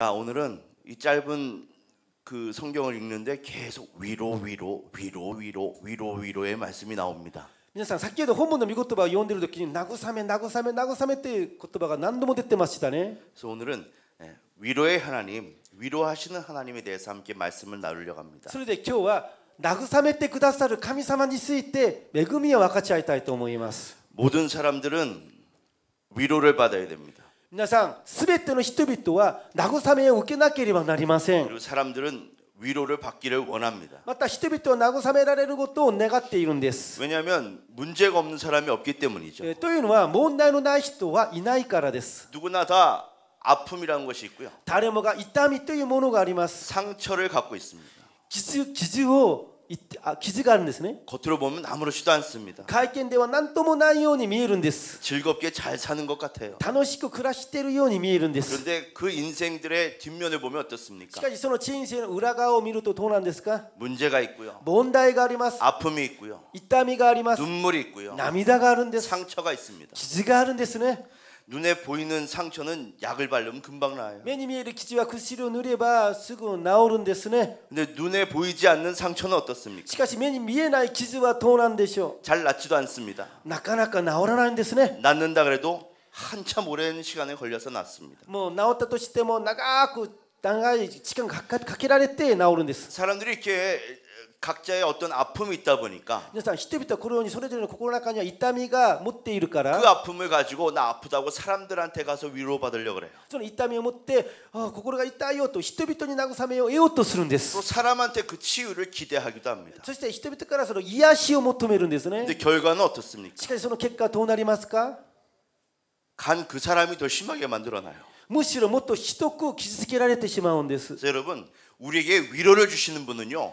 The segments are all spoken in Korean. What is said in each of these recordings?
자, 오늘은 이 짧은 그 성경을 읽는데 계속 위로 위로 위로 위로 위로 위로의 말씀이 나옵니다. 皆さん先ほど本文の御言葉を読んでる時に慰め慰め慰めっていう言葉が何度も出てましたね 그래서 오늘은 예, 위로의 하나님, 위로하시는 하나님에 대해서 함께 말씀을 나누려고 합니다. それで今日は慰めてくださる神様について恵みを分かち合いたいと思います 모든 사람들은 위로를 받아야 됩니다. 皆さん全ての人々は慰めを受けなければなりません 그리고 사람들은 위로를 받기를 원합니다. また人々は慰められることを願っているんです 왜냐하면 문제가 없는 사람이 없기 때문이죠. えーというのは問題のない人はいないからです 누구나 다 아픔이라는 것이 있고요. 誰もが痛みというものがあります 상처를 갖고 있습니다. 傷傷を言っ てあ傷があるんですね 겉으로 보면 아무렇지도 않습니다. 会見では何ともないように見えるんです 즐겁게 잘 사는 것 같아요. 楽しく暮らしているように見えるんです 그런데 그 인생들의 뒷면을 보면 し 어떻습니까? かしその人生の裏側を見るとどうなんですか 문제가 있고요. 問題があります 아픔이 있고요. 痛みがあります 눈물이 있고요. 涙があるんです 상처가 있습니다. 傷があるんですね 눈에 보이는 상처는 약을 바르면 금방 나아요. 目に見える傷は薬を塗ればすぐ治るんですね 근데 눈에 보이지 않는 상처는 어떻습니까? しかし目に見えない傷はどうなんでしょ 잘 낫지도 않습니다. うなかなか治らないんですね 낫는다 그래도 한참 오랜 시간에 걸려서 낫습니다. もう治ったとしても長く長い時間がかかかけられて治るんです 사람들이 이렇게 각자의 어떤 아픔이 있다 보니까 皆さん人々はこのようにそれぞれの心の中には痛みが持っているか 그 ら 아픔을 가지고 나 아프다고 사람들한테 가서 위로받으려고 그래요. その痛みを持ってああ心が痛いよと人々に慰めを得ようとするんで 또 す 사람한테 그 치유를 기대하기도 합니다. そして人々からその癒しを求めるんですね 근데 결과는 어떻습니까? しかしその結果はどうなりますか 간 그 사람이 더 심하게 만들어놔요. むしろもっとひどく傷つけられてしまうんです 그래서 여러분 우리에게 위로를 주시는 분은요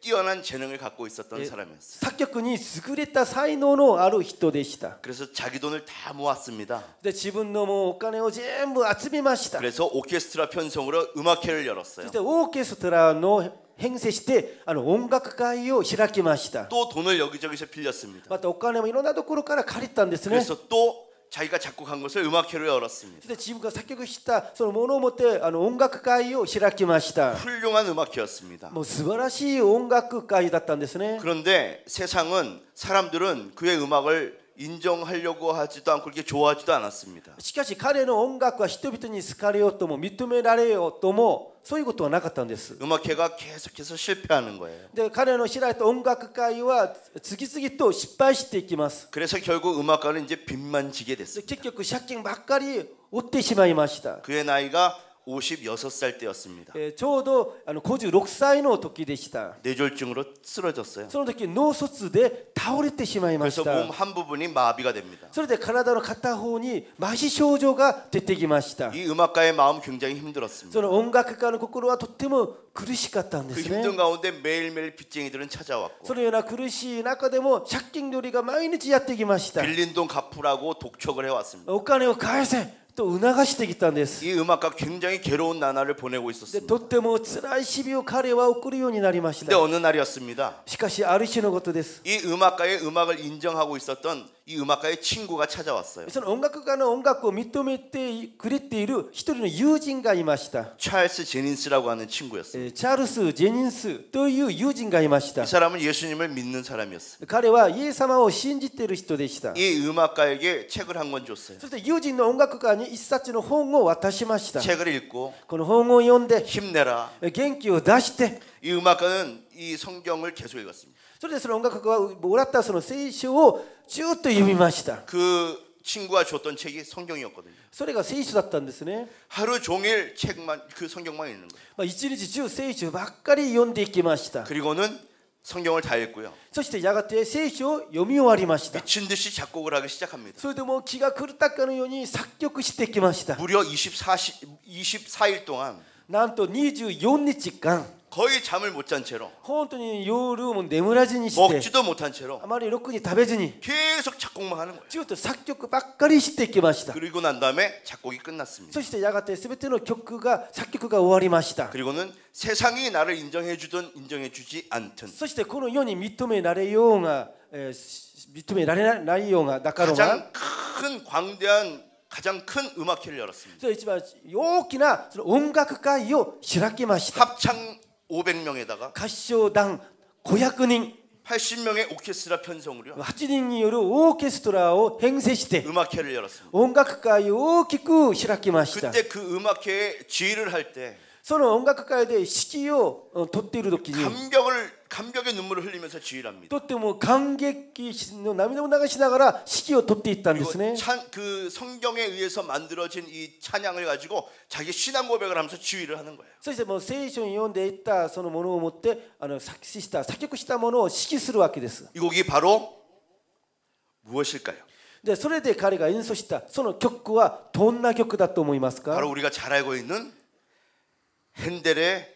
뛰어난 재능을 갖고 있었던 예. 사람이었어요. 作曲に優れた才能のある人でした 그래서 자기 돈을 다 모았습니다. で自分のもうお金を全部集めました 그래서 오케스트라 편성으로 음악회를 そ 열었어요. してオーケストラの編成してあの音楽会を開きました 또 돈을 여기저기서 빌렸습니다. またお金もいろんなところから借りたんですね 그래서 또 자기가 작곡한 것을 음악회로 열었습니다. そして自分が作曲したそのものを持ってあの音楽会を開きました 훌륭한 음악회였습니다. もう素晴らしい音楽会だったんですね 그런데 세상은 사람들은 그의 음악을 인정하려고 하지도 않고 그렇게 좋아하지도 않았습니다. しかし彼の音楽は人々に好かれようとも認められようともそういうことはなかったんです 음악회가 계속해서 실패하는 거예요. で彼の開いた音楽会は次々と失敗していきます 그래서 결국 음악가는 이제 빚만 지게 で 됐어요. 結局借金ばっかり負ってしまいました、 그의 나이가 56살 때였습니다. えーちょうどあの56歳の時でした 뇌졸중으로 쓰러졌어요. その時脳卒で倒れてしまいまし 그래서 た 몸 한 부분이 마비가 됩니다. それで体の片方に麻痺症状が出てきました 이 음악가의 마음 굉장히 힘들었습니다. その音楽家の心はとっても苦しかったんで 그 すね 힘든 가운데 매일매일 빚쟁이들은 찾아왔고 そのような苦しい中でも借金取りが毎日やってきました 빌린 돈 갚으라고 독촉을 해왔습니다. お金を返せ 또 은하가 시대겠다는데스. 이 음악가 굉장히 괴로운 나날을 보내고 있었습니다. 도때모 쓰라이 시비오 카레와 꾸리온이 나리마시다. 근데 어느 날이었습니다. 시카시 아르시노 것도데스. 이 음악가의 음악을 인정하고 있었던 이 음악가의 친구가 찾아왔어요. 그래서 음악가는 음악고 미토메테 그레테이르 히토리노 유진가 이마시다. 찰스 제닌스라고 하는 친구였어요. 예, 찰스 제닌스 또유 유진가 이마시다. 이 사람은 예수님을 믿는 사람이었어요. 카레와 예사마오 신지테르 히토데시다. 이 음악가에게 책을 한 권 줬어요. 그래서 유진의 음악가는 に一冊の本を渡しました 책을 읽고 この本を読んで 힘내라. 元気を出して 이 음악가는 이 성경을 계속 읽었습니다. それでその音楽家がもらったその聖書をずっと読みました 그 친구가 줬던 책이 성경이었거든요. それが聖書だったんですね、 하루 종일 책만 그 성경만 읽는 거예요. まあ、一日中聖書ばっかり読んでいきました 그리고는 성경을 다 읽고요. そしてやがて聖書を読み終わりました 미친 듯이 작곡을 하기 시작합니다. それでもう気が狂ったかのように作曲してきました 무려 24시, 24일 동안 なんと24日間 거의 잠을 못 잔 채로 本当に夜も眠らずにして 먹지도 못한 채로 あまりろくに食べずに 계속 작곡만 하는 거예요. ずっと作曲ばっかりしてきました 그리고 난 다음에 작곡이 끝났습니다. そしてやがて全ての曲が作曲が終わりました 그리고는 세상이 나를 인정해 주든 인정해 주지 않든 そしてこの世に認められようが、えーし認められないようがだからが 가장 큰 광대한 가장 큰 음악회를 열었습니다. それ一番大きなその音楽会を開きました 합창 500명에다가 合唱団500人 80명의 오케스트라 편성으로 8人によるオーケストラを編成して 음악회를 열었습니다. 音楽会を大きく開きました 그때 그 음악회에 지휘를 할 때 その音楽会で指揮をうん取っている時に 감격을 감격의 눈물을 흘리면서 지휘를 합니다. とっても感激の涙を流しながら指揮を取っていったんですね 그리고 찬, 그 성경에 의해서 만들어진 이 찬양을 가지고 자기 신앙 고백을 하면서 지휘를 하는 거예요. そしてもう聖書に読んでいったそのものを持ってあの作詞した作曲したものを指揮するわけです 이 곡이 바로 무엇일까요? でそれで彼が演奏したその曲はどんな曲だと思いますか 바로 우리가 잘 알고 있는 핸델의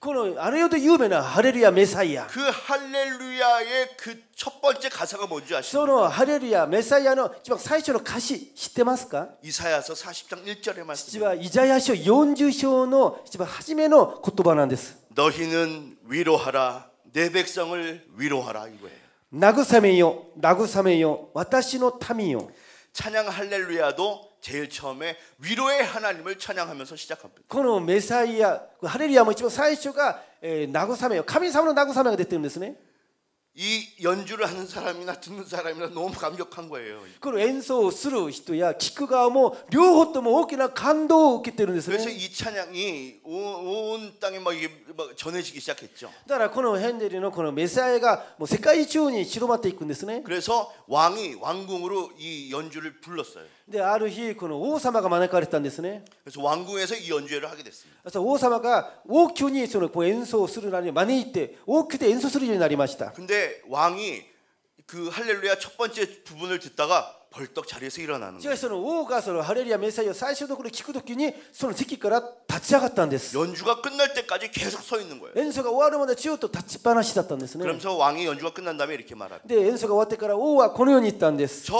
このあれほど有名なハレルヤメサイア 그 할렐루야의 그 첫 번째 가사가 뭔지 そ 아시죠? のハレルヤメサイアの一番最初の歌詞知ってますか 이사야서 40장 1절의 一 말씀. 番イザヤ書40章の一番初めの言葉なんです 너희는 위로하라 내 백성을 위로하라 이거예요. 慰めよ慰めよ私の民よ 찬양 할렐루야도 제일 처음에 위로의 하나님을 찬양하면서 시작합니다. 그는 메사이야, 그 할렐루야 뭐 지금 사이쇼가 나고사메요. 카미사무는 나고사메가 됐다는 뜻이네. 연주를 하는 사람이나 듣는 사람이나 너무 감격한 거예요. この演奏をする人や聞く側も両方とも大きな感動を受けてるんです 그래서 ね 이 찬양이 온, 온 땅에 막 이게 막 전해지기 시작했죠. だからこのヘンデルのこのメサイアがもう世界中に広まっていくんですね 그래서 왕이 왕궁으로 이 연주를 불렀어요. である日この王様が招かれたんですね 그래서 왕궁에서 이 연주회를 하게 됐습니다. そしたら王様が王宮にそのこう演奏するなり招いて王宮で演奏するようになりました 근데 왕이 그 할렐루야 첫 번째 부분을 듣다가 벌떡 자리에서 일어나는 し 거예요. かしその王がそのハレルヤメサイアを最初のところで聞くときにその席から立ち上がったんです 연주가 끝날 때까지 계속 서 있는 거예요. 演奏が終わるまでずっと立ちっぱなしだったんですね 그러면서 왕이 연주가 끝난 다음에 이렇게 말합니다. で演奏が終わってから王はこのように言ったんです 저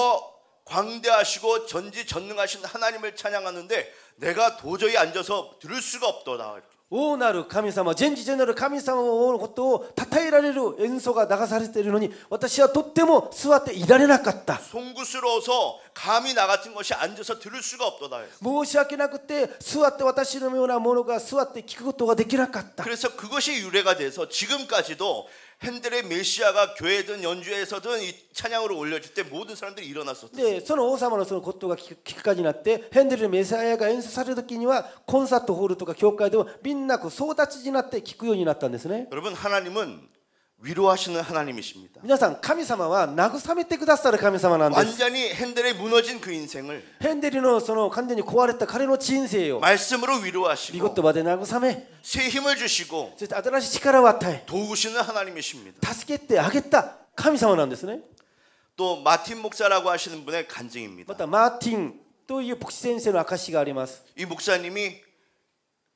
광대하시고 전지전능하신 하나님을 찬양하는데 내가 도저히 앉아서 들을 수가 없도다. 이렇게. 王なる神様全知全なる神様のことを称えられる演奏が流されているのに私はとっても座っていられなかった 송구스러워서 감히 나 같은 것이 앉아서 들을 수가 없도다. 申し訳なくて座って私のようなものが座って聞くことができなかった 그래서 그것이 유래가 돼서 지금까지도 핸델의 메시아가 교회든 연주에서든 이 찬양으로 올려줄 때 모든 사람들이 일어났었어요. でその王様のそのことがききっかけになってヘンデルのメサイアが演奏される時にはコンサートホールとか教会でもみんなこう総立ちになって聞くようになったんですね 여러분 하나님은 위로하시는 하나님이십니다. 皆さん神様は慰めてくださる神様なんです 완전히 핸델의 무너진 그 인생을 ヘンデルのその完全に壊れた彼の人生を 말씀으로 見 위로하시고 言葉で慰め 새 힘을 주시고 そして新しい力を与え 도우시는 하나님이십니다. 助けてあげた神様なんですね 또 마틴 목사라고 하시는 분의 간증입니다. またマーティンという牧師先生の証があります 이 목사님이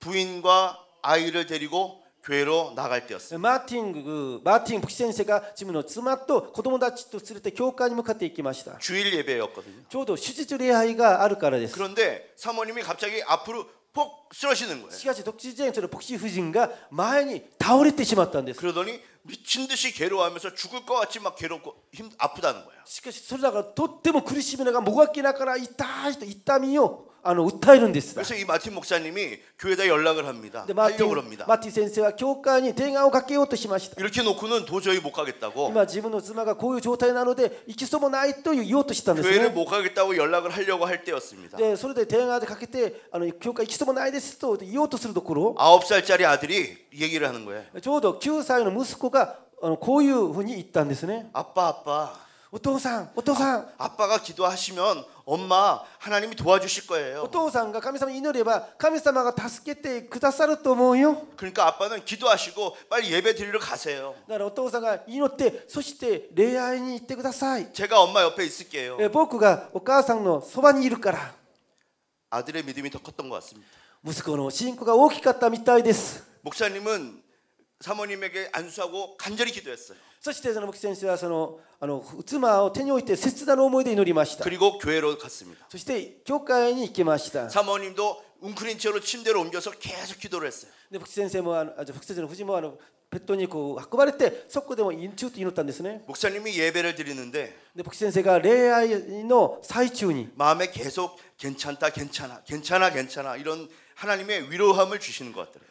부인과 아이를 데리고 교회로 나갈 때였어요. マーティンマーティン牧師先生が自分の妻と子供たちと連れて教会に向かっていきました 주일 예배였거든요. ちょうど手術礼拝があるからです 그런데 사모님이 갑자기 앞으로 폭 쓰러지는 거예요. しかし突然その牧師夫人が前に倒れてしまったんです 그러더니 미친 듯이 괴로워하면서 죽을 것 같이 막 괴롭고 힘 아프다는 거예요. しかしそれらがとっても苦しみながらもがきながら痛いと痛みを あの訴えるんです 그래서 이 마틴 목사님이 교회에다 연락을 합니다. でマーティ 하려고 ン 합니다. マーティン先生は教会に電話をかけようとしました 이렇게 놓고는 도저히 못 가겠다고 今自分の妻がこういう状態なので行きそうもないと言おうとしたんです 교회를 ね 못 가겠다고 연락을 하려고 할 때였습니다. でそれで電話でかけてあの教会行きそうもないですと言おうとするところ 아홉 살짜리 아들이 이 얘기를 하는 거예요. ちょうど9歳の息子が あのこういうふうに言ったんですね 아빠 아빠 お父さんお父さん 아빠가 기도하시면 엄마 하나님이 도와주실 お 거예요. 父さんが神様に祈れば神様が助けてくださると思うよ 그러니까 아빠는 기도하시고 빨리 예배 드리러 가세요. だからお父さんが祈ってそして礼拝に行ってください 제가 엄마 옆에 있을게요. え僕がお母さんのそばにいるから 아들의 믿음이 더 컸던 것 같습니다. 息子の信仰が大きかったみたいです 목사님은 사모님에게 안수하고 간절히 기도했어요. そしてその牧師先生はそのあの妻を手に置いて切断の思いで祈りました 그리고 교회로 갔습니다. そして教会に行きました 사모님도 웅크린 채로 침대로 옮겨서 계속 기도를 했어요. で牧師先生もあのあじゃあ副先生の夫人もあのベッドにこう運ばれてそこでも中と祈ったんですね 목사님이 예배를 드리는데 で牧師先生が礼拝の最中に 마음에 계속 괜찮다, 괜찮아, 괜찮아, 괜찮아 이런 하나님의 위로함을 주시는 것 같더래요.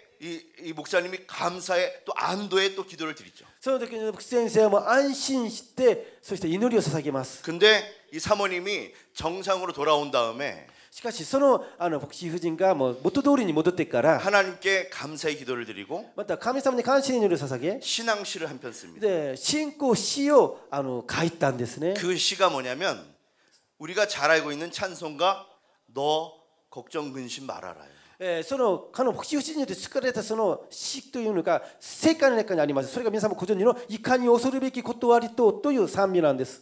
이, 이 목사님이 감사에 또 안도에 또 기도를 드리죠. その時に牧師先生はもう安心してそして祈りを捧げます 근데 이 사모님이 정상으로 돌아온 다음에 しかしそのあの牧師夫人がもう元通りに戻ってから 하나님께 감사의 기도를 드리고 また神様に感謝の祈りを捧げ 신앙시를 한 편 씁니다. で信仰詩をあの書いたんですね 그 시가 뭐냐면 우리가 잘 알고 있는 찬송가 너 걱정 근심 말아라요. えその彼の牧師夫人によって作られたその死というのが世界の中にあります。それが皆さんもご存知のいかに恐るべき断りとという賛美なんです。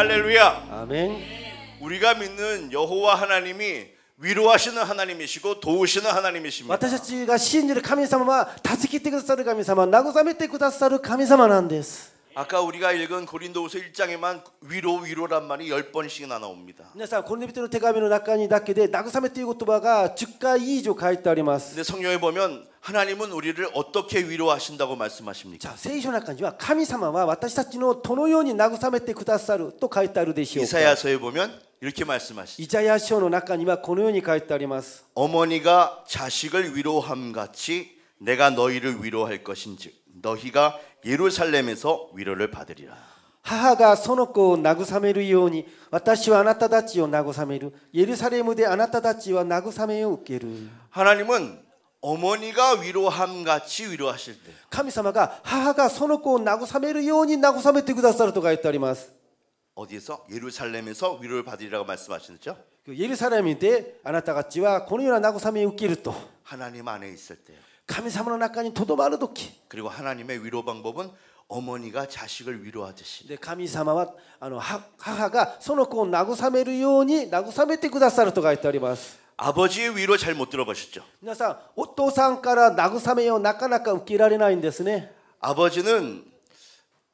할렐루야 アーメン 우리가 믿는 여호와 하나님이 위로하시는 하나님이시고 도우시는 하나님이십니다 私たちが信じる神様は助けてくださる神様慰めてくださる神様なんです 아까 우리가 읽은 고린도후서 1장에만 위로 위로란 말이 10번씩이나 나옵니다 皆さんこの人の手紙の中にだけで慰めという言葉が10回以上書いてあります 근데 성경에 보면 하나님은 우리를 어떻게 위로하신다고 말씀하십니까? じゃあ聖書の中には神様は私たちのどのように慰めてくださると書いてあるでしょうか 이사야서에 보면 이렇게 말씀하시죠. イザヤ書の中にはこのように書いてあります 어머니가 자식을 위로함 같이 내가 너희를 위로할 것인즉 너희가 예루살렘에서 위로를 받으리라. 母がその子を慰めるように私はあなたたちを慰めるエルサレムであなたたちは慰めを受ける 하나님은 어머니가 위로함 같이 위로하실 때 神様が母がその子を慰めるように慰めてくださると書いてあります 어디에서 예루살렘에서 위로를 받으리라고 말씀하시죠? エルサレムであなたたちはこのような慰めを受けると 하나님 안에 있을 때요. 神様の中にとどまる時 그리고 하나님의 위로 방법은 어머니가 자식을 위로하듯이 で神様はあのは母がその子を慰めるように慰めてくださると書いてあります 아버지의 위로 잘 못 들어보셨죠? 皆さんお父さんから慰めをなかなか受けられないんですね 아버지는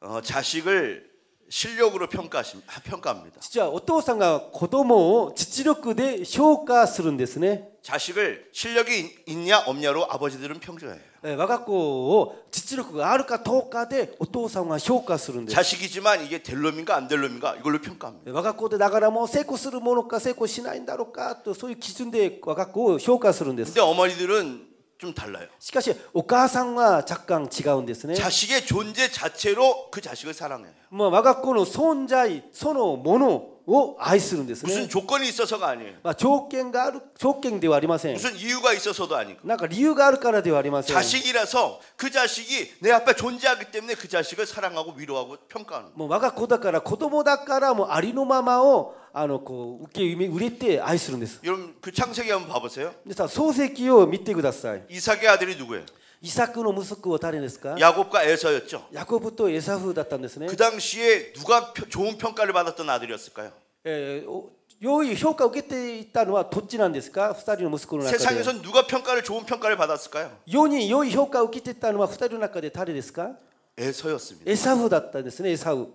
어, 자식을 실력으로 평가하십, 평가합니다. 実はお父さんが子供を実力で評価するんですね 자식을 실력이 있- 있냐 없냐로 아버지들은 평가해요. えー我が子を実力があるかどうかでお父さんは評価するんです 자식이지만 이게 될 놈인가 안 될 놈인가 이걸로 평가합니다. 我が子でながらも成功するものか成功しないんだろうかとそういう基準で我が子を評価するんです 근데 어머니들은 좀 달라요. しかしお母さんは若干違うんですね 자식의 존재 자체로 그 자식을 사랑해요. まあ我が子の存在そのものを愛するんです 무슨 ね、 조건이 있어서가 아니에요. まあ、条件がある条件ではありません 무슨 이유가 있어서도 아니고 なんか理由があるからではありません 자식이라서 그 자식이 내 앞에 존재하기 때문에 그 자식을 사랑하고 위로하고 평가하는 거예요. もう我が子だから子供だからもうありのままを あのこう受け入れて愛するんです 여러분 그 창세기 한번 봐보세요. 皆さん漱石を見てください 이삭의 아들이 누구예요? イサクの息子は誰ですか 야곱과 에서였죠. ヤコブとエサフだったんですね 그 、 당시에 누가 펴- 좋은 평가를 받았던 아들이었을까요? えーお良い評価を受けていたのはどっちなんですか2人の息子の中で 세상에선 누가 평가를 좋은 평가를 받았을까요? 世に良い評価を受けていたのは2人の中で誰ですか 에서였습니다. エサフだったんですねエサフ、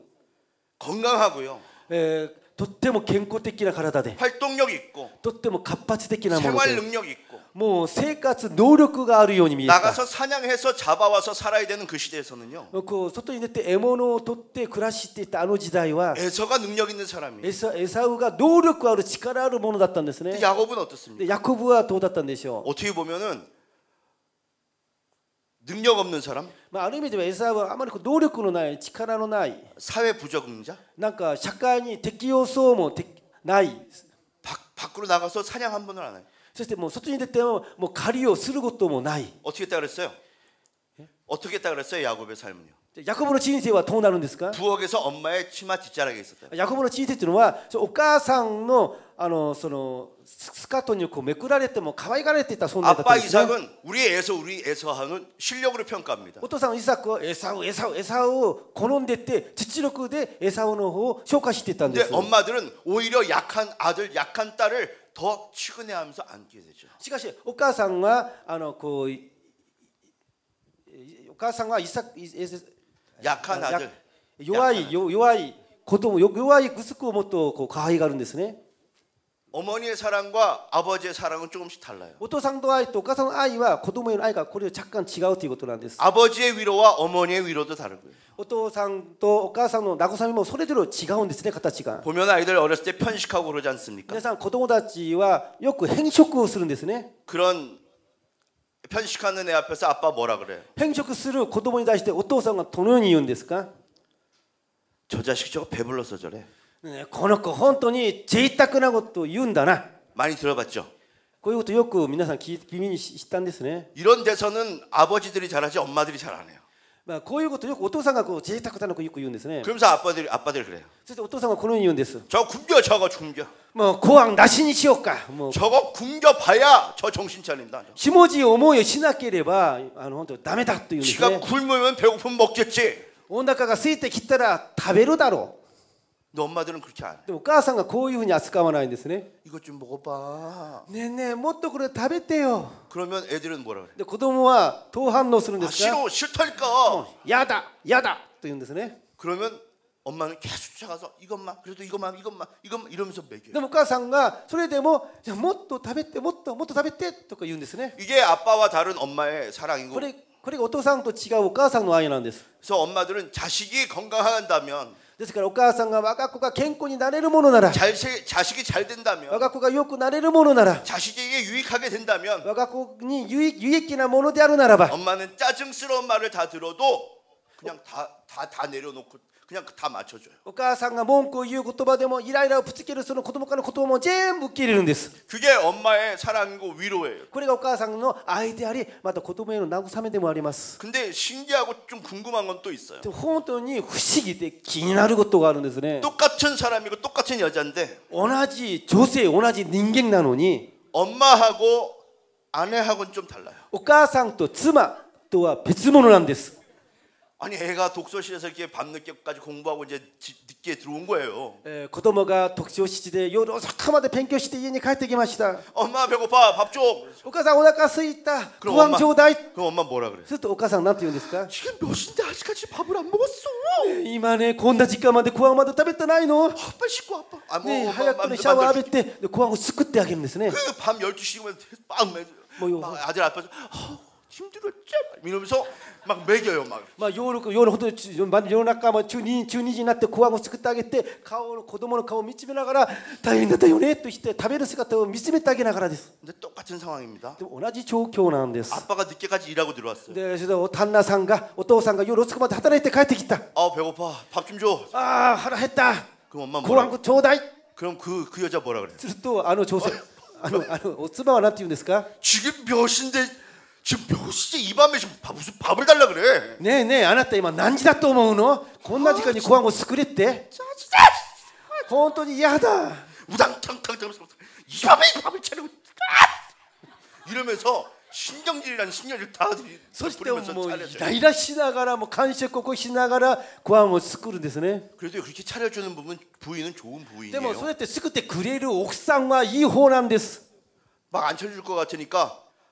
건강하고요. えー とっても健康的な体で 활동력 있고 とっても活発的なもの 생활 で 능력 있고 もう生活能力があるように見えた 나가서 사냥해서 잡아와서 살아야 되는 그 시대에서는요. こう外に出て獲物を取って暮らしていたあの時代は 에서가 능력 있는 사람이에요. エサエサウが能力ある力あるものだったんですね 근데 야곱은 어떻습니까? でヤコブはどうだったんでしょ 어떻게 보면은 능력 없는 사람, う、まあ、ある意味ではエサウはあまりこう能力のない力のない 사회 부적응자, なんか社会に適応そうもてない、 밖, 밖으로 나가서 사냥 한 번을 안 해요. そしてもう外に出てももう狩りをすることもない。 어떻게 했다 그랬어요? 어떻게 했다 그랬어요? 야곱의 삶은요. でヤコブの人生はどうなるんですか 부엌에서 엄마의 치마 뒷자락에 있었다. ヤコブの人生っていうのはそうお母さんのあのその ススカートにこうめくられても可愛がられていた存在だった 아빠 んですね。 이삭은 우리 에서 우리 에서하는 실력으로 평가합니다. お父さんイサクはエサウエサウエサウを好んでて実力でエサウの方を紹介していたんで 근데 す。 엄마들은 오히려 약한 아들, 약한 딸을 더 취근해하면서 안게 되죠. しかしお母さんはあのこういお母さんはイサクイエセ 약한 や 아들, 弱いよ弱い子供よ弱い息子をもっとこう可愛がるんですね。 어머니의 사랑과 아버지의 사랑은 조금씩 달라요. お父さんの愛とお母さんの愛は子供への愛がこれ若干違うということなんです。 아버지의 위로와 어머니의 위로도 다르고요. お父さんとお母さんの慰めもそれぞれ違うんですね形が。 보면 아이들 어렸을 때 편식하고 그러지 않습니까? 皆さん子供たちはよく変色をするんですね。 그런 편식하는 애 앞에서 아빠 뭐라 그래요? 変色する子供に対してお父さんがどのように言うんですか、 저 자식 저거 배불러서 저래. ねこの子本当に贅沢なことを言うんだな。 많이 들어봤죠? こういうことよく皆さん聞い耳にし知ったんですね。 이런 데서는 아버지들이 잘하지 엄마들이 잘 안 해요. まあ、こういうことよくお父さんがこう贅沢だなとよく言うんですね。 그러면서 아빠들이 아빠들이 그래요. そしてお父さんがこのように言うんです。 저 굶겨 저거 굶겨. もうご飯なしにしようか。もう 저거 굶겨 봐야 저 정신 차린다. ひもじい思いをしなければあの本当ダメだというんです 지가 ね。 굶으면 배고프면 먹겠지. お腹が空いてきたら食べるだろ 근 데 엄마들은 그렇게 안 해. う。でもお母さんがこういうふうに扱わないんですね。 이것 좀 먹어봐. ねえねえもっとこれ食べてよ。 그러면 애들은 뭐라 그래? で子供はどう反応するんで 아, すか 싫어 싫다니까. やだやだと言うんですね。 그러면 엄마는 계속 쫓아가서 이것만 그래도 이것만 이것만 이것만 이러면서 먹여요. でもお母さんがそれでもじゃあもっと食べてもっともっと食べてとか言うんですね。 이게 아빠와 다른 엄마의 사랑이고 これこれがお父さんと違うお母さんの愛なんです。 그래서 엄마들은 자식이 건강한다면 ですからお母さんが我が子が健康になれるものなら 잘 세- 자식이 잘 我 된다면 が子がよくなれるものなら 자식에게 유익하게 된다면 我が子に有益有益なものであるならば 엄마는 짜증스러운 말을 다 들어도 그냥 다 다 다 내려놓고 그냥 다 맞춰줘요. お母さんが文句を言う言葉でもイライラをぶつけるその子供からの言葉も全部受け入れるんです 그게 엄마의 사랑이고 위로예요. これがお母さんの愛でありまた子供への慰めでもあります 근데 신기하고 좀 궁금한 건 또 있어요. でも本当に不思議で気になることがあるんですね 똑같은 사람이고 똑같은 여자인데 同じ女性同じ人間なのに 엄마하고 아내하고는 좀 달라요. お母さんと妻とは別物なんです 아니 애가 독서실에서 이렇게 밤늦게까지 공부하고 이제 늦게 들어온 거예요. 예, 에, 고도모가 독서실에 요로 사카마데 벤교 시대이니 갈때기 마시다. 엄마 배고파 밥 줘. 오카상 오나카 스이다. 구왕 조다이. 그럼 엄마 뭐라 그래? 그래서 오카상 나한테 이랬을까? 지금 몇 시인데 아직까지 밥을 안 먹었어. 예, 이만해 곤다 직감한테 구왕마도 따베다 나이노. 아, 빨리 씻고 아빠. 아, 뭐, 네, 하얗고 샤워 아베 때 구왕고 스쿠 때 하겠네. 그밤 12시면 빵 매주. 뭐 아들 아빠 어, 아, 힘들었죠? 이러면서 막 먹여요 막. 막 요런 요런 호도 만 요런 아까 뭐 주니 주니지 나때 고하고 스크다게 때 가오는 고도모노 가오 밑집에 나가라 다이나다 요네 또 히때 다베르스 같은 거 밑집에 따게 나가라 됐어. 근데 똑같은 상황입니다. 오나지 조교 나온데스. 아빠가 늦게까지 일하고 들어왔어요. 네, 그래서 뭐 단나 상가, 오토 상가 요 로스크마트 하다나이 때 가야겠다. 겠다 아, 배고파. 밥 좀 줘. 아, 하라 했다. 그럼 엄마 뭐라? 고랑고 줘다이. 그럼 그 그 여자 뭐라 그래? 또 안오 조세. 안오 안오 오츠바와 나티운데스까? 지금 몇인데 지금 몇 시지 이 밤에 지금 밥, 무슨 밥을 달라 그래? ねえねえあなた今何時だと思うのこんな時間にご飯を作れって本当に嫌だ 우당탕탕 하면서 이 밤에 이 밥을 차리고 아! 이러면서 신경질이라는 신경질 다 들이 そしても 부리면서 うイ 차려줘요. ライラしながらもう感触をしながらご飯を作るんですね 그래도 그렇게 차려주는 부분 부인은 좋은 でも 부인이에요. そうやって作ってくれる奥さんはいい方なんです 막 안 차려줄 것 같으니까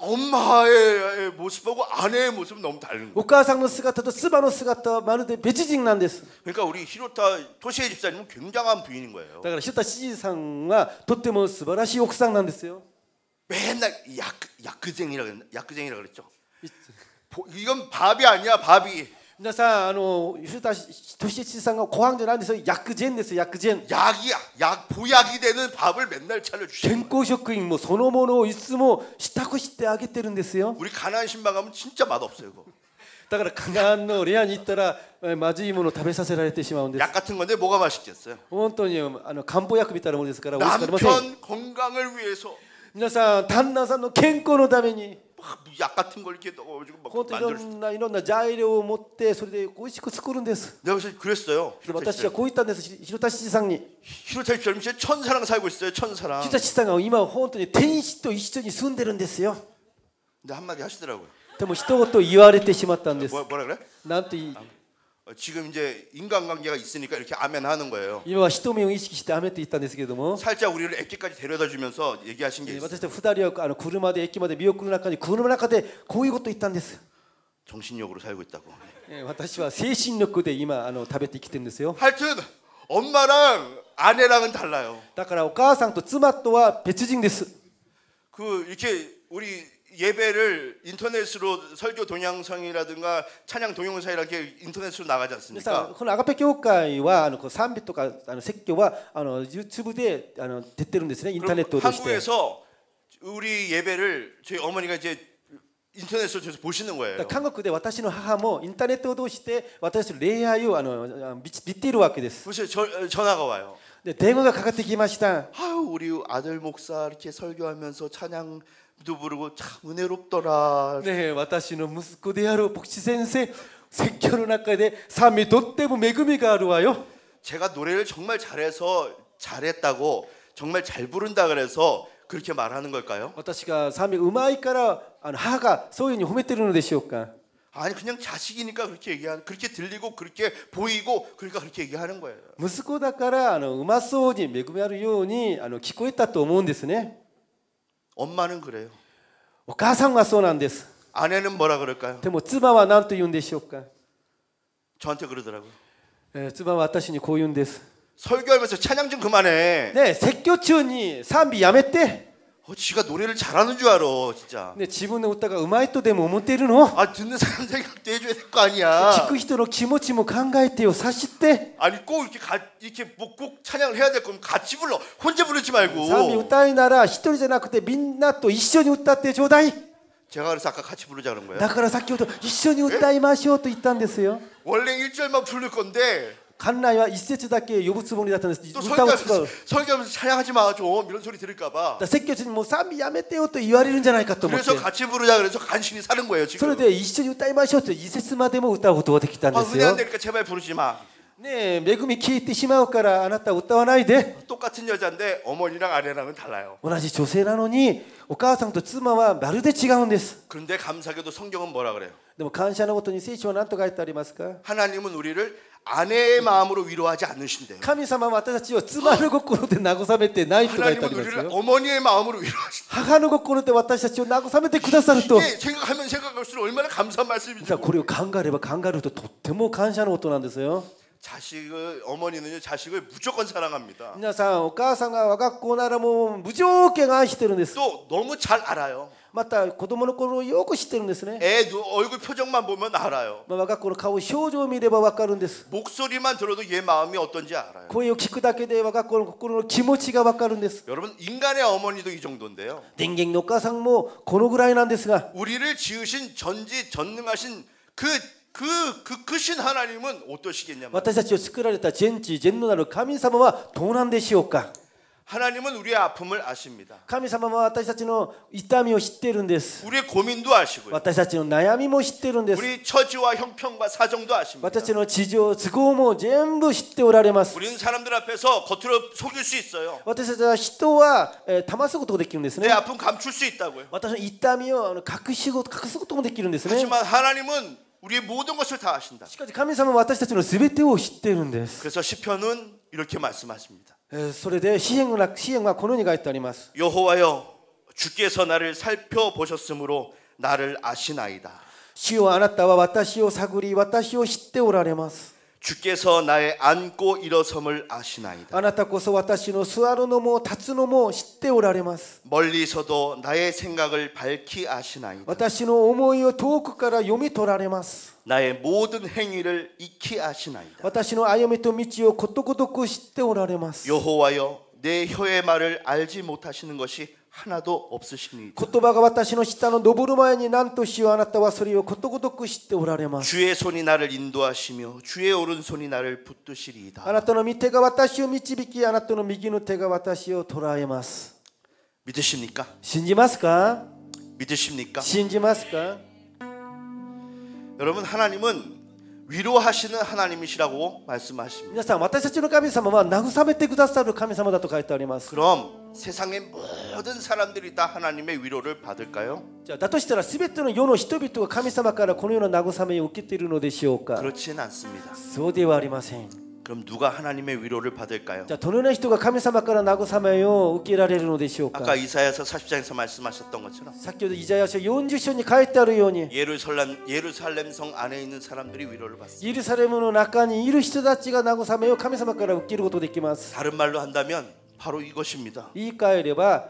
엄마의 모습하고 아내의 모습은 너무 다른 거예요. 오카상의 스가타도 스바노 스가타 마르데 배치징 난데스. 그러니까 우리 히로타 토시의 집사님은 굉장한 부인인 거예요. 그러니까 히로타 시상과 도테모 스바라시 옥상 난데스요. 맨날 약 야크쟁이라 그랬나? 야크쟁이라 그랬죠. 이건 밥이 아니야, 밥이. 皆さんあの下シジさんがご飯じゃないんですよ薬膳です薬膳 약이야. 약 보약이 되는 밥을 맨날 차려주시는 健 거예요. 康食品もそのものをいつも支度してあげてるんですよ 우리 가나안 신방 가면 진짜 맛 없어요. 그거. だからカナンのレアに行ったらえまずいものを食べさせられてしまうんです 약 같은 건데 뭐가 맛있겠어요? 本当にあの漢方薬みたいなものですから美味しくありません 남편 건강을 위해서 皆さん旦那さんの健康のために 막 약 같은 걸 이렇게 넣어가지고 막 本当にいろ 만들. んないろんな材料を持ってそれで美味しく作るんです 내가 그래서 그랬어요. で私はこう言ったんですひ広田七さんに 히로타 집사님 진짜 천사랑 살고 있어요. 천사랑. 広田七さんが今本当に天使と一緒に住んでるんですよ 근데 한마디 하시더라고요. でも一言言われてしまったんです 뭐, 뭐라 그래? なんて言い 어, 어, 지금 이제 인간관계가 있으니까 이렇게 아멘 하는 거예요. 이와 십도명 이식시대 아멘 때 있다는데서 살짝 우리를 애기까지 데려다 주면서 얘기하신 게 있어요. 맞아요. 후다리요. 아, 구름아데 애기마데 미역구르나까지 구름아까데 고이것도 있다는데서. 정신력으로 살고 있다고. 예, 와타시와 세신력구대 이마 아노 다베테 있기때문에요. 하여튼 엄마랑 아내랑은 달라요. 그러니까 오카상 또 쯔마 또와 베츠징데스. 그 이렇게 우리 예배를 인터넷으로 설교 동영상이라든가 찬양 동영상이라 이렇게 인터넷으로 나가지 皆さん 않습니까? このアガペ教会はあのこう賛美とかあの説教はあの YouTube であの出てるんですねインターネッ 그럼 トとして 한국에서 우리 예배를 저희 어머니가 이제 인터넷으로 통해서 보시는 だ 거예요. から韓国で私の母もインターネットを通して私たちの礼拝をあのあ見見ているわけです 그래서 저, 전화가 와요. で電話がかかってきました 아유 우리 아들 목사 이렇게 설교하면서 찬양 도 부르고 참 은혜롭더라. ねえ私の息子である牧師先生説教の中で賛美とっても恵みがあるわよ 제가 노래를 정말 잘해서 잘했다고 정말 잘 부른다 그래서 그렇게 말하는 걸까요? 私が賛美うまいからあの母がそういうふうに褒めてるのでしょうか 아니 그냥 자식이니까 그렇게 얘기하는 그렇게 들리고 그렇게 보이고 그러니까 그렇게 얘기하는 거예요. 息子だからあのうまそうに恵みあるようにあの聞こえたと思うんですね 엄마는 그래요. お母さんはそうなんです 아내는 뭐라 그럴까요? でも妻は何と言うんでしょうか 저한테 그러더라고요. えー妻は私にこう言うんです 설교하면서 찬양 좀 그만해. ね説教中に賛美やめて 어, 지가 노래를 잘하는 줄 알아, 진짜. ね自分の歌がうまいとでも思っているの 아 듣는 사람 생각도 해줘야 될 거 아니야. 聞く人の気持ちも考えてよ察して 아니 꼭 이렇게 가, 이렇게 뭐 꼭 찬양을 해야 될 거면 같이 불러. 혼자 부르지 賛美 말고. 歌いなら一人じゃなくてみんなと一緒に歌ってちょうだい 제가 그래서 아까 같이 부르자 그런 거예요. だから先ほど一緒に歌いましょうと言ったんですよ 원래 1절만 부를 건데 갓나이와 이세츠답게 요부스봉이 나타났을 때 웃다고 치고 설교하면서 찬양하지 마 좀 이런 소리 들을까봐 나 새끼진 뭐 쌈이 야메떼요 또 이와리는 자나이까 또 그래서 같이 부르자 그래서 간신히 사는 거예요 지금 그런데 이시체유 따이마시오트 이세스마데모 웃다고 도와드겠다는데요 아 은혜 안 되니까 제발 부르지 마 네, 매금이 키이티 시마오카라 안았다 웃다와 나이데 똑같은 여자인데 어머니랑 아내랑은 달라요. 오나지 조세나노니 오카상도 쯔마와 마르데 지가운데스. 그런데 감사하게도 성경은 뭐라 그래요? 뭐 감사하는 것도니 세이치와 난토가 있다리마스까? 하나님은 우리를 아내의 마음으로 위로하지 않으신대요. 神様は私たちを妻の心で慰めてないと書いてあ 하나님은 ります 우리를 よ 어머니의 마음으로 위로하신다. 母の心で私たちを慰めてくださると 이게 생각하면 생각할수록 얼마나 감사한 さあ 말씀이죠. これを考えれば考えるととっても感謝のことなんですよ 자식을 어머니는요 자식을 무조건 사랑합니다. 皆さんお母さんが我が子ならもう無条件愛してるんです 또 너무 잘 알아요. また子供の頃をよく知ってるんですね、 애 눈- 얼굴 표정만 보면 알아요. まあ、我が子の顔表情を見れば分かるんです 목소리만 들어도 얘 마음이 어떤지 알아요. 声を聞くだけで我が子の心の気持ちが分かるんです 여러분 인간의 어머니도 이 정도인데요. 人間のお母さんもこのぐらいなんですが 우리를 지으신 전지전능하신 그 그 그 크신 하나님은 어떠시겠냐면 私たちを作られた全知全能なる神様はどうなんでしょうか 하나님은 우리의 아픔을 아십니다. 神様は私たちの痛みを知っているんです 우리의 고민도 아시고요. 私たちの悩みも知っているんです 우리 처지와 형편과 사정도 아십니다. 私たちの地上都合も全部知っておられます 우리는 사람들 앞에서 겉으로 속일 수 있어요. 私たちは人は、えー騙すことができるんです 내 ね 아픔 감출 수 있다고요. 私の痛みをあの隠しご隠すこともできるんですね 하지만 하나님은 우리의 모든 것을 다 아신다. しかし神様は私たちの全てを知っているんです 그래서 시편은 이렇게 말씀하십니다. えーそれで支援が支援はこのように書いてあります 여호와여 주께서 나를 살펴보셨으므로 나를 아시나이다. 主よあなたは私を探り私を知っておられます 주께서 나의 앉고 일어섬을 아시나이다. あなたこそ私の座るのも立つのも知っておられます 멀리서도 나의 생각을 밝히 아시나이다. 私の思いを遠くから読み取られます 나의 모든 행위를 익히 아시나이다. 私の歩みと道をことごとく知っておられます 여호와여 내 혀의 말을 알지 못하시는 것이 하나도 없으시니이다. 言葉が私の下の登る前に何としようあなたはそれをことごとく知っておられます 주의 손이 나를 인도하시며 주의 오른손이 나를 붙드시리이다. あなたの御手が私を導きあなたの右の手が私を捉えます 믿으십니까? 信じますか 믿으십니까? 信じますか 여러분 하나님은 위로하시는 하나님이시라고 말씀하십니다. 皆さん私たちの神様は慰めてくださる神様だと書いてあります 그럼 세상의 모든 사람들이 다 하나님의 위로를 받을까요? じゃあだとしたら全ての世の人々が神様からこのような慰めを受けているのでしょうか 그렇지는 않습니다. そうではありません 그럼 누가 하나님의 위로를 받을까요? じゃあどのような人が神様から慰めを受けられるのでしょうか 아까 이사야서 40장에서 말씀하셨던 것처럼 先ほどイザヤ書40章に書いてあるように 예루살렘 예루살렘 성 안에 있는 사람들이 위로를 받습니다. イエルサレムの中にいる人たちが慰めを神様から受けることができます 다른 말로 한다면 바로 이것입니다. 言い換えれば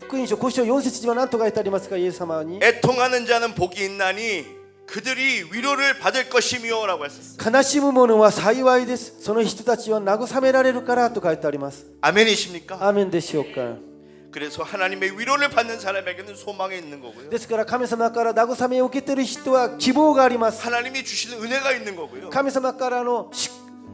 福音書5章4節には何と書いてありますかイエス様に 애통하는 자는 복이 있나니 그들이 위로를 받을 것이며라고 했었어요. 悲しむ者は幸いですその人たちは慰められるからと書いてあります 아멘이십니까? アーメンでしょうか 그래서 하나님의 위로를 받는 사람에게는 소망이 있는 거고요. ですから神様から慰めを受けている人は希望があります 하나님이 주시는 은혜가 있는 거고요. 神様からのし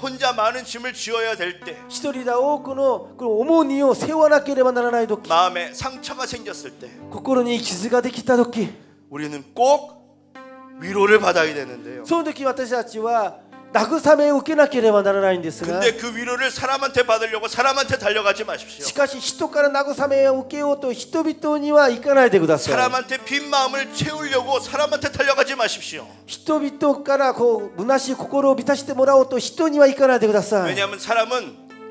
혼자 많은 짐을 지어야 될 때, 一人で多くのこの重荷を背負わなければならない時 마음에 상처가 생겼을 때, 心に傷ができた時 우리는 꼭 위로를 받아야 되는데요. その時私たちは 慰めを受けなければならないんですが 근데 그 위로를 사람한테 받으려고 사람한테 달려가지 마십시오. しかし人から慰めを受けようと人々には行かないでください 사람한테 빈 마음을 채우려고 사람한테 달려가지 마십시오. 人々からこう虚しい心を満たしてもらおうと人には行かないでください 왜냐하면 사람은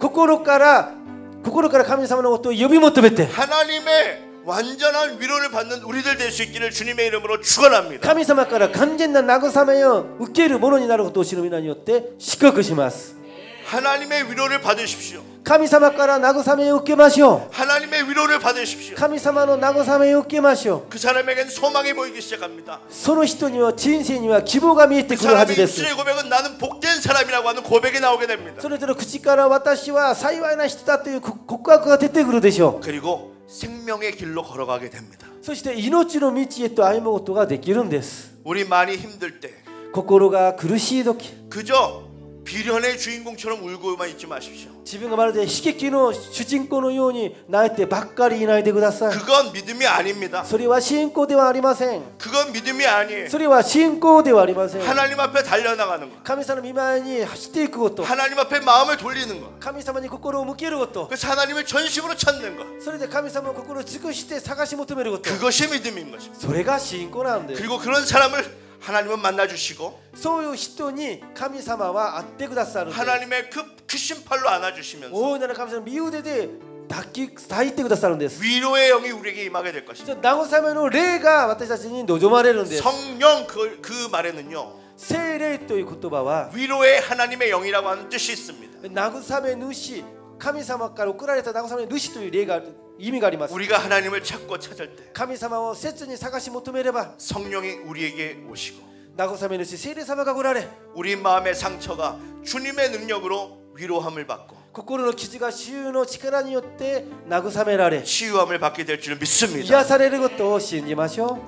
心から心から神様のことを呼び求めて 하나님의 완전한 위로를 받는 우리들 될 수 있기를 주님의 이름으로 축원합니다. 神様から完全な慰めを受けるものになることを知る皆によって祝福します 하나님의 위로를 받으십시오. 神様から慰めを受けましょ 하나님의 위로를 う 받으십시오. 神様の慰めを受けましょう 그 사람에겐 소망이 보이기 시작합니다. その人には人生には希望が見えて 그 くるは 사람의 ずです 입술의 고백은 나는 복된 사람이라고 하는 고백이 나오게 됩니다. それぞれ口から私は幸いな人だという告白が出てくるでしょ 그리고 생명의 길로 걸어가게 됩니다. うそして命の道へと歩むことができるんです 우리 많이 힘들 때 心が苦しい時 그저 비련의 주인공처럼 울고만 있지 마십시오. 自分がまるで悲劇の主人公のように泣いてばっかりいないでください 그건 믿음이 아닙니다. それは信仰ではありません 그건 믿음이 아니에요. それは信仰ではありません 하나님 앞에 달려나가는 거. 神様の御前に走っていくこと 하나님 앞에 마음을 돌리는 거. 神様に心を向けること 그래서 하나님을 전심으로 찾는 거. それで神様の心を尽くして探し求めること 그것이 믿음인 것입니다. それが信仰なんです 그리고 그런 사람을 하나님은 만나 주시고 そういう人に神様は会ってくださるんです 하나님의 그 크신 팔로 안아 주시면서 大いなる神様の身腕で抱き抱いてくださるんです 위로의 영이 우리에게 임하게 될 것입니다. 慰めの霊が私たちに望まれるんです 성령 그, 그 말에는요. 聖霊という言葉は 위로의 하나님의 영이라고 하는 뜻이 있습니다. 慰め主神様から送られた慰め主という霊が 意味があります 우리가 하나님을 찾고 찾을 때 神様を切に探し求めれば 성령이 우리에게 오시고 慰め主聖霊様が来られ 우리 마음의 상처가 주님의 능력으로 위로함을 받고 心の傷が主の力によって慰められ 치유함을 받게 될 줄 믿습니다. 癒されることを信じましょ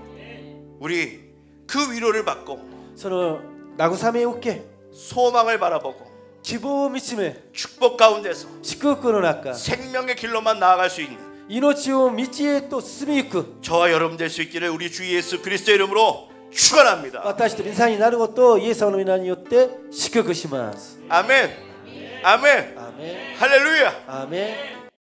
우리 그 위로를 받고 うその慰めを受け 소망을 바라보고 希望を見つめ 축복 가운데서 祝福の中 생명의 길로만 나아갈 수 있는 命を道へと進みゆく 저와 여러분 될 수 있기를 우리 주 예수 그리스도의 이름으로 축원합니다. 私と皆さんになることをイエス様の皆によって祝福します 아멘. 아멘. アーメン 할렐루야. アーメン